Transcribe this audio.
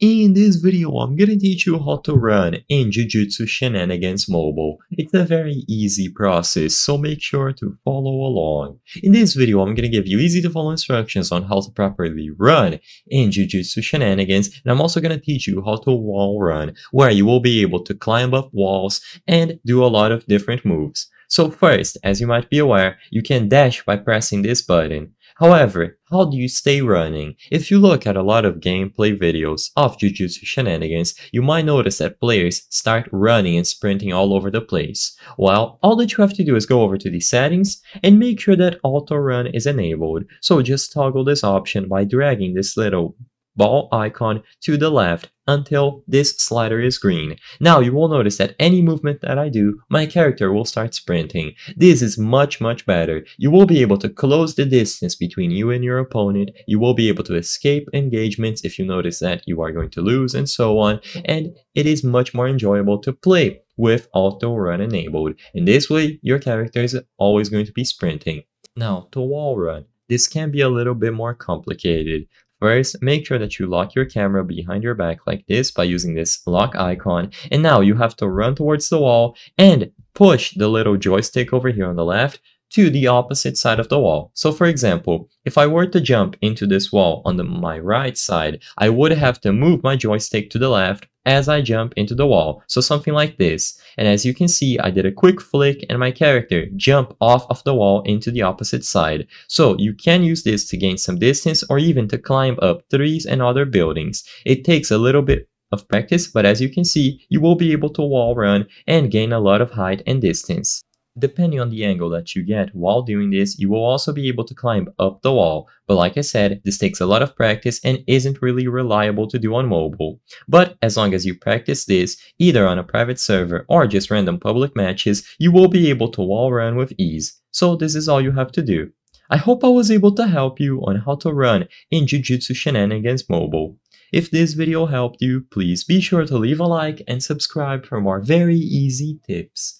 In this video, I'm gonna teach you how to run in Jujutsu Shenanigans Mobile. It's a very easy process, so make sure to follow along. In this video, I'm gonna give you easy to follow instructions on how to properly run in Jujutsu Shenanigans, and I'm also gonna teach you how to wall run, where you will be able to climb up walls and do a lot of different moves. So first, as you might be aware, you can dash by pressing this button. However, how do you stay running? If you look at a lot of gameplay videos of Jujutsu Shenanigans, you might notice that players start running and sprinting all over the place. Well, all that you have to do is go over to the settings and make sure that auto run is enabled. So just toggle this option by dragging this little ball icon to the left until this slider is green. Now you will notice that any movement that I do, my character will start sprinting. This is much much better. You will be able to close the distance between you and your opponent. You will be able to escape engagements if you notice that you are going to lose and so on. And it is much more enjoyable to play with auto run enabled. In this way, your character is always going to be sprinting. Now, to wall run. This can be a little bit more complicated. First, make sure that you lock your camera behind your back like this by using this lock icon. And now you have to run towards the wall and push the little joystick over here on the left to the opposite side of the wall. So for example, if I were to jump into this wall on the, my right side, I would have to move my joystick to the left as I jump into the wall. So something like this. And as you can see, I did a quick flick and my character jump off of the wall into the opposite side. So you can use this to gain some distance or even to climb up trees and other buildings. It takes a little bit of practice, but as you can see, you will be able to wall run and gain a lot of height and distance. Depending on the angle that you get while doing this, you will also be able to climb up the wall, but like I said, this takes a lot of practice and isn't really reliable to do on mobile. But as long as you practice this, either on a private server or just random public matches, you will be able to wall run with ease. So this is all you have to do. I hope I was able to help you on how to run in Jujutsu Shenanigans Mobile. If this video helped you, please be sure to leave a like and subscribe for more very easy tips.